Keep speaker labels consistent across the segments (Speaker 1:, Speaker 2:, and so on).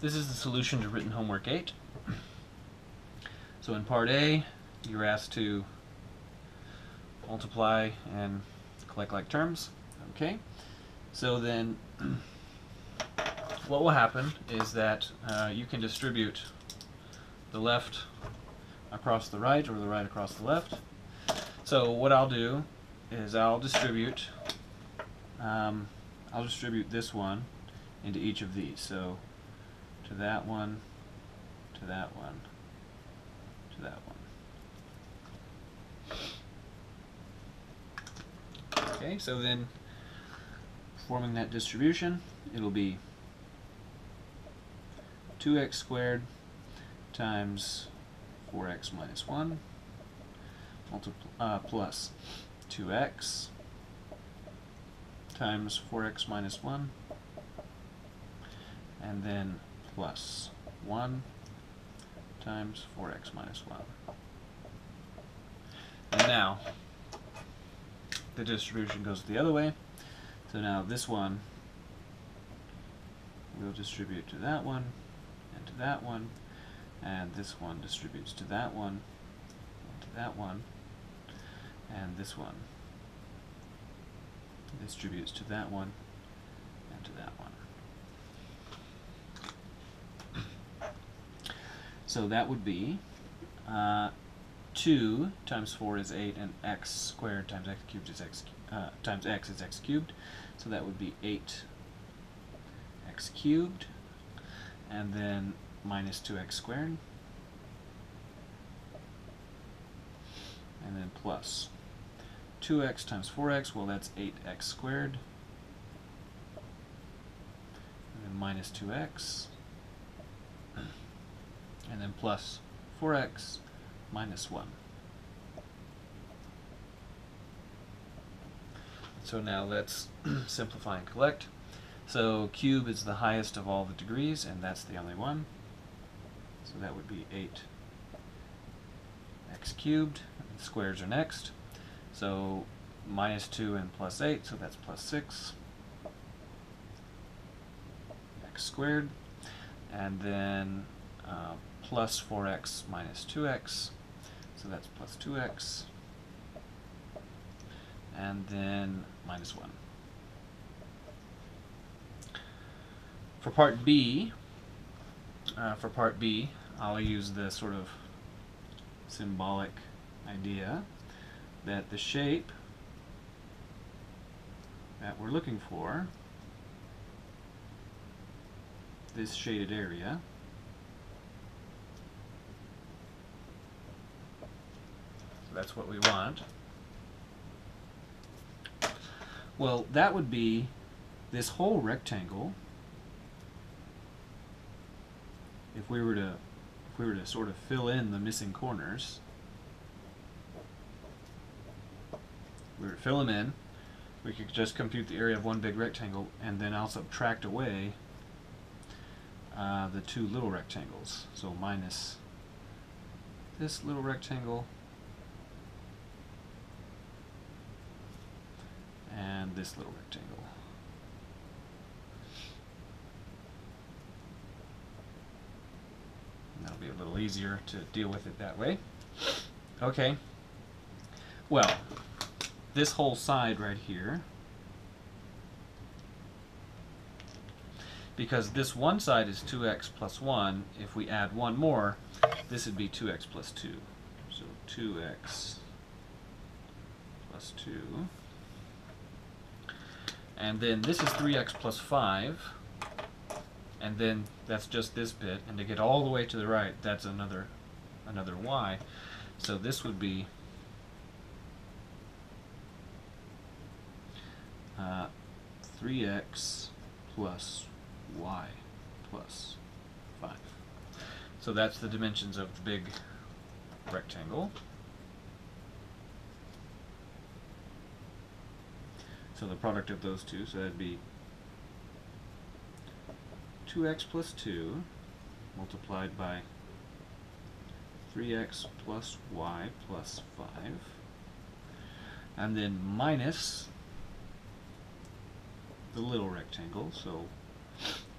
Speaker 1: this is the solution to written homework 8. So in part A, you're asked to multiply and collect like terms. Okay, so then what will happen is that uh, you can distribute the left across the right or the right across the left. So what I'll do is I'll distribute um, I'll distribute this one into each of these. So to that one, to that one, to that one. Okay, so then forming that distribution, it'll be 2x squared times 4x minus 1 uh, plus 2x times 4x minus 1 and then plus 1 times 4x minus 1. And now the distribution goes the other way. So now this one will distribute to that one and to that one and this one distributes to that one and to that one and this one distributes to that one and to that one. So that would be uh, 2 times 4 is 8 and x squared times x cubed is x uh, times x is x cubed. So that would be 8 x cubed and then minus 2x squared. And then plus 2x times 4x, well that's 8x squared, and then minus 2x, and then plus 4x minus 1. So now let's simplify and collect. So cube is the highest of all the degrees, and that's the only one. So that would be 8x cubed. Squares are next. So minus 2 and plus 8, so that's plus 6. x squared. And then uh, plus 4x minus 2x, so that's plus 2x. And then minus 1. For part B, uh, for part B, I'll use the sort of symbolic idea that the shape that we're looking for, this shaded area, that's what we want, well that would be this whole rectangle. If we were to if we were to sort of fill in the missing corners. We were to fill them in, we could just compute the area of one big rectangle and then I'll subtract away uh, the two little rectangles. So minus this little rectangle and this little rectangle. That'll be a little easier to deal with it that way. Okay. Well, this whole side right here because this one side is 2x plus 1 if we add one more this would be 2x plus 2 so 2x plus 2 and then this is 3x plus 5 and then that's just this bit and to get all the way to the right that's another another y so this would be uh, 3x plus y plus 5. So that's the dimensions of the big rectangle. So the product of those two, so that'd be 2x plus 2 multiplied by 3x plus y plus 5 and then minus the little rectangle, so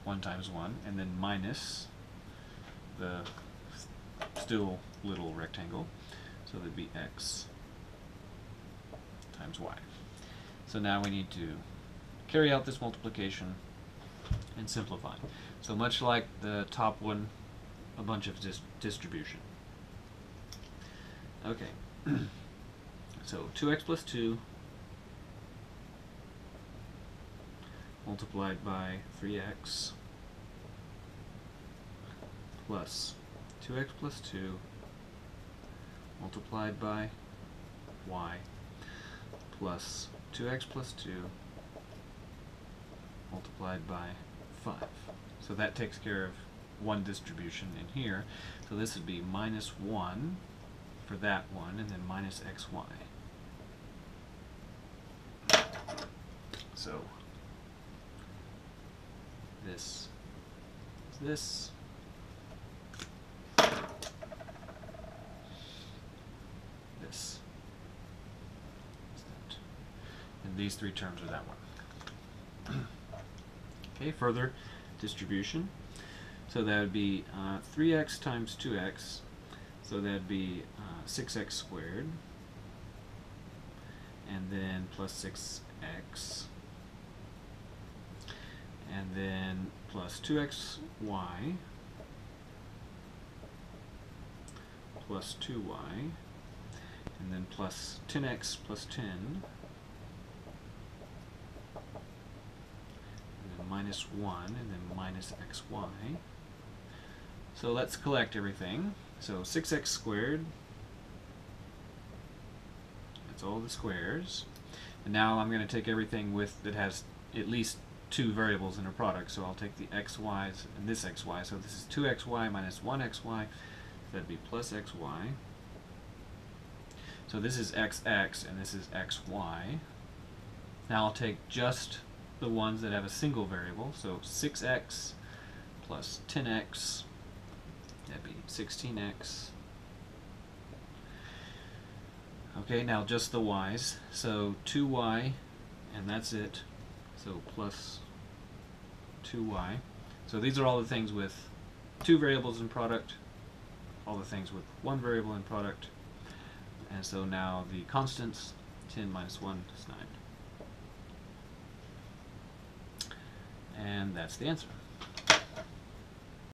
Speaker 1: 1 times 1, and then minus the still little rectangle. So that'd be x times y. So now we need to carry out this multiplication and simplify. So much like the top one, a bunch of dis- distribution. Okay. so 2x plus 2 multiplied by 3x plus 2x plus 2 multiplied by y plus 2x plus 2 multiplied by 5. So that takes care of one distribution in here. So this would be minus 1 for that one, and then minus xy. So this is this. This is that. And these three terms are that one. okay, further distribution. So that would be uh, 3x times 2x. So that would be uh, 6x squared. And then plus 6x. And then plus 2xy. Plus 2y. And then plus 10x plus 10. And then minus 1, and then minus xy. So let's collect everything. So 6x squared, that's all the squares. And now I'm going to take everything with that has at least two variables in a product. So I'll take the xy's and this xy. So this is 2xy minus 1xy. That'd be plus xy. So this is xx and this is xy. Now I'll take just the ones that have a single variable. So 6x plus 10x, that'd be 16x. Okay, now just the y's. So 2y, and that's it. So plus 2y. So these are all the things with two variables in product, all the things with one variable in product. And so now the constants, 10 minus 1 is 9. And that's the answer.